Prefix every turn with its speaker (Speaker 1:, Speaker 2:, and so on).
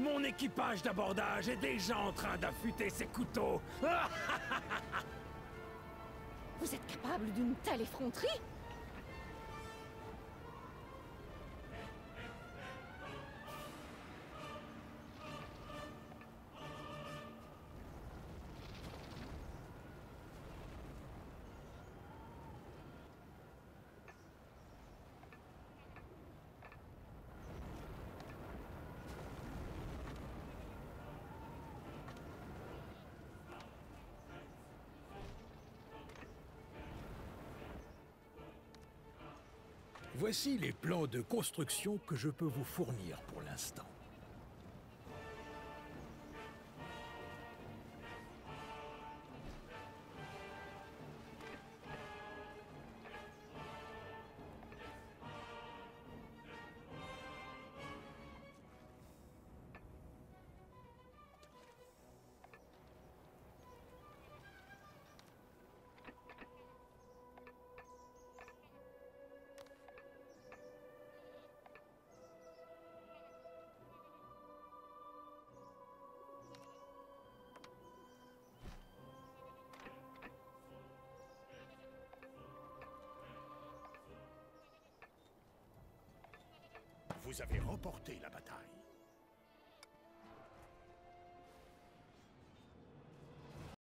Speaker 1: Mon équipage d'abordage est déjà en train d'affûter ses couteaux.
Speaker 2: Vous êtes capable d'une telle effronterie?
Speaker 1: Voici les plans de construction que je peux vous fournir pour l'instant.
Speaker 3: Vous avez remporté la bataille.